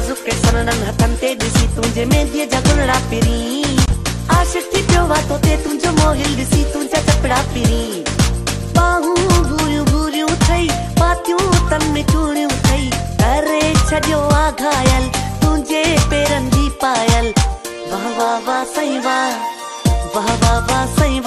नाज़ुक सनन हथन ते ॾिसी तुंहिंजे मेहंदीअ जा गुलड़ा पिरी। आशिक थी पियो आहे तोते तुंहिंजो मोहिल ॾिसी तुंहिंजा कपिड़ा पिरी। बाहूं भूरियूं भूरियूं ठही पातियूं तन में चूड़ियूं ठही करे छॾियो आहे घायल तुंहिंजे पेरनि जी पायल। वाह वाह वाह, सही वाह। वाह वाह वाह, सही